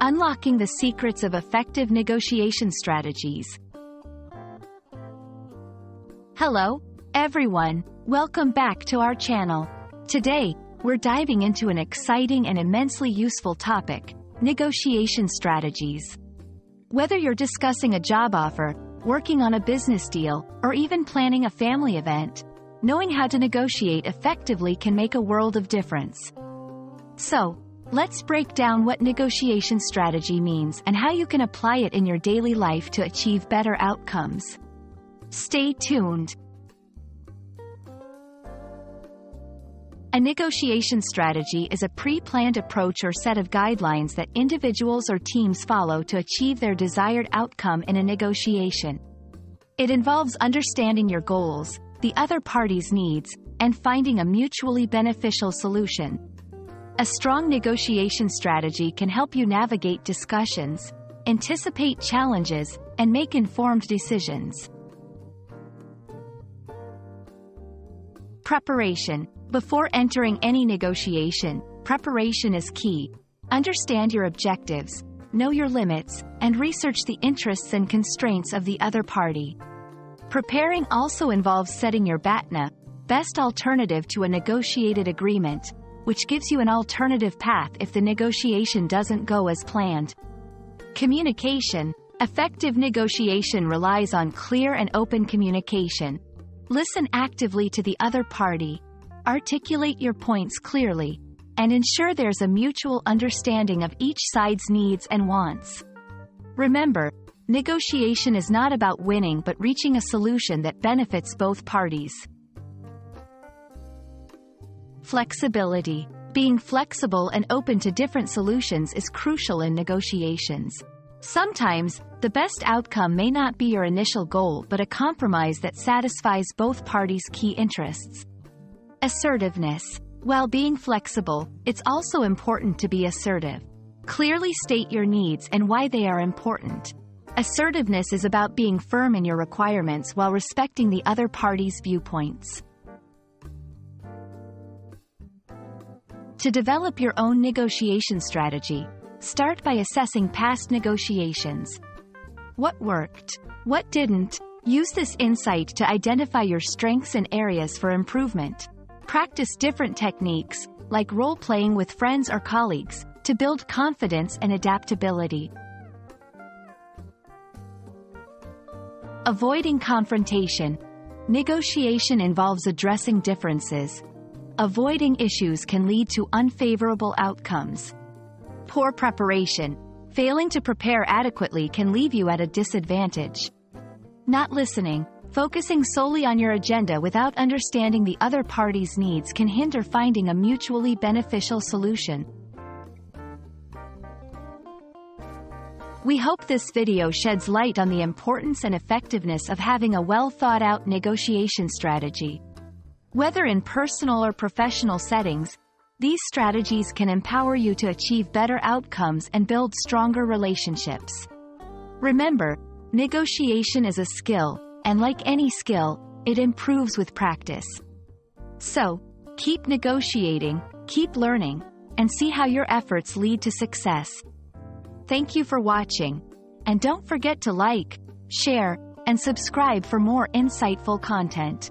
Unlocking the Secrets of Effective Negotiation Strategies. Hello, everyone. Welcome back to our channel. Today, we're diving into an exciting and immensely useful topic, negotiation strategies. Whether you're discussing a job offer, working on a business deal, or even planning a family event, knowing how to negotiate effectively can make a world of difference. So, let's break down what negotiation strategy means and how you can apply it in your daily life to achieve better outcomes. Stay tuned. A negotiation strategy is a pre-planned approach or set of guidelines that individuals or teams follow to achieve their desired outcome in a negotiation. It involves understanding your goals, the other party's needs, and finding a mutually beneficial solution. A strong negotiation strategy can help you navigate discussions, anticipate challenges, and make informed decisions. Preparation. Before entering any negotiation, preparation is key. Understand your objectives, know your limits, and research the interests and constraints of the other party. Preparing also involves setting your BATNA, best alternative to a negotiated agreement, which gives you an alternative path if the negotiation doesn't go as planned. Communication. Effective negotiation relies on clear and open communication. Listen actively to the other party, articulate your points clearly, and ensure there's a mutual understanding of each side's needs and wants. Remember, Negotiation is not about winning but reaching a solution that benefits both parties. Flexibility. Being flexible and open to different solutions is crucial in negotiations. Sometimes, the best outcome may not be your initial goal but a compromise that satisfies both parties' key interests. Assertiveness. While being flexible, it's also important to be assertive. Clearly state your needs and why they are important. Assertiveness is about being firm in your requirements while respecting the other party's viewpoints. To develop your own negotiation strategy, start by assessing past negotiations. What worked? What didn't? Use this insight to identify your strengths and areas for improvement. Practice different techniques, like role-playing with friends or colleagues, to build confidence and adaptability. Avoiding confrontation. Negotiation involves addressing differences. Avoiding issues can lead to unfavorable outcomes. Poor preparation. Failing to prepare adequately can leave you at a disadvantage. Not listening. Focusing solely on your agenda without understanding the other party's needs can hinder finding a mutually beneficial solution. We hope this video sheds light on the importance and effectiveness of having a well-thought-out negotiation strategy. Whether in personal or professional settings, these strategies can empower you to achieve better outcomes and build stronger relationships. Remember, negotiation is a skill, and like any skill, it improves with practice. So, keep negotiating, keep learning, and see how your efforts lead to success. Thank you for watching. And don't forget to like, share, and subscribe for more insightful content.